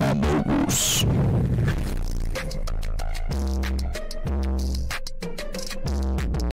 Amigos